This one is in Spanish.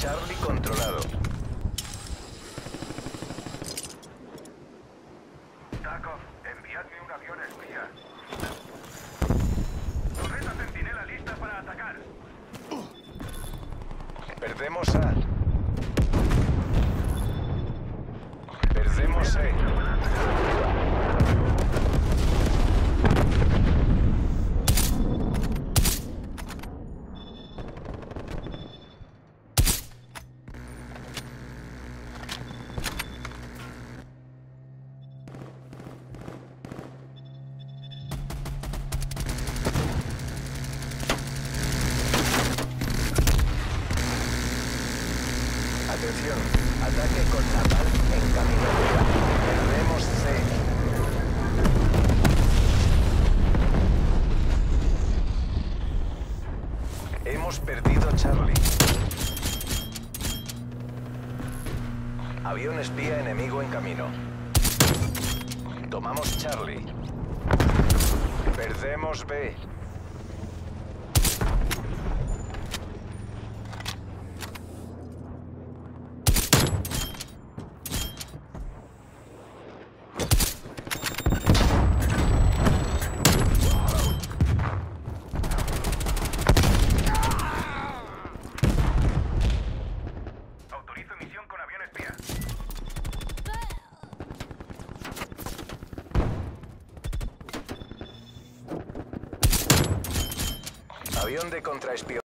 Charlie controlado. Takov, enviadme un avión espía. Torreta centinela lista para atacar. Perdemos A. Perdemos A. Atención, ataque con napal en camino. Perdemos C. Hemos perdido Charlie. Avión espía enemigo en camino. Tomamos Charlie. Perdemos B. Autorizo emisión con avión espía. Avión de contraespionaje.